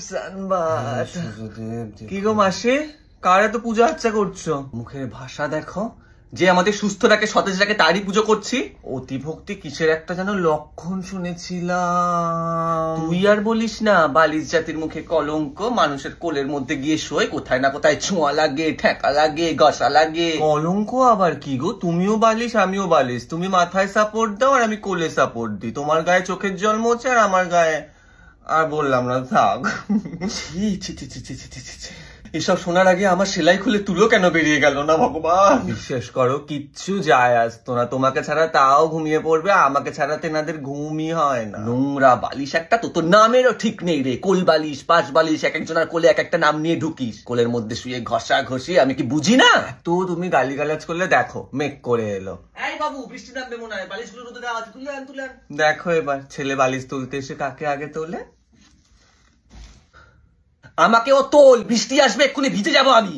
Sunbath. কি গো মাসি? কারে তো পূজা আচ্ছা করছ? মুখের ভাষা দেখো। যে আমাদের সুস্থ রাখে সতেজ রাখে তারই পুজো করছি। অতি ভক্তি কিসের একটা যেন লক্ষণ শুনেছিলাম। তুই আর বলিস না বালিশ জাতির মুখে কলঙ্ক মানুষের কোলের মধ্যে গিয়ে শোয় কোথায় না কোথায় ছোঁয়া লাগে ঠেকা লাগে গসা লাগে। কলঙ্ক আবার কি গো? তুমিও বালিশ আমিও বালিশ। তুমি মাথায় সাপোর্ট দাও আর আমি কোলে সাপোর্ট দিই। তোমার গায়ে চোখের জল মোছে আর আমার গায়ে আর বললাম না থাক। এসব শোনার আগে আমার সেলাই খুলে তুলো কেন বেরিয়ে গেল না ভগবান? বিশ্বাস করো কিচ্ছু যায় আসতো না। তোমাকে ছাড়া তাও ঘুমিয়ে পড়বে আমাকে ছাড়া তেনাদের ঘুমই হয় না। নোংরা বালিশ একটা তো তোর নামেরও ঠিক নেই রে। কোল বালিশ পাশ বালিশ এক একজনের কোলে এক একটা নাম নিয়ে ঢুকিস। কোলের মধ্যে শুয়ে ঘষা ঘষি আমি কি বুঝি না? তো তুমি গালিগালাজ করলে দেখো মেক করে এলো। দেখো এবার ছেলে বালিশ তুলতে এসে কাকে আগে তোলে? আমাকেও তোল বৃষ্টি আসবে এক্ষুনি ভিজে যাব আমি।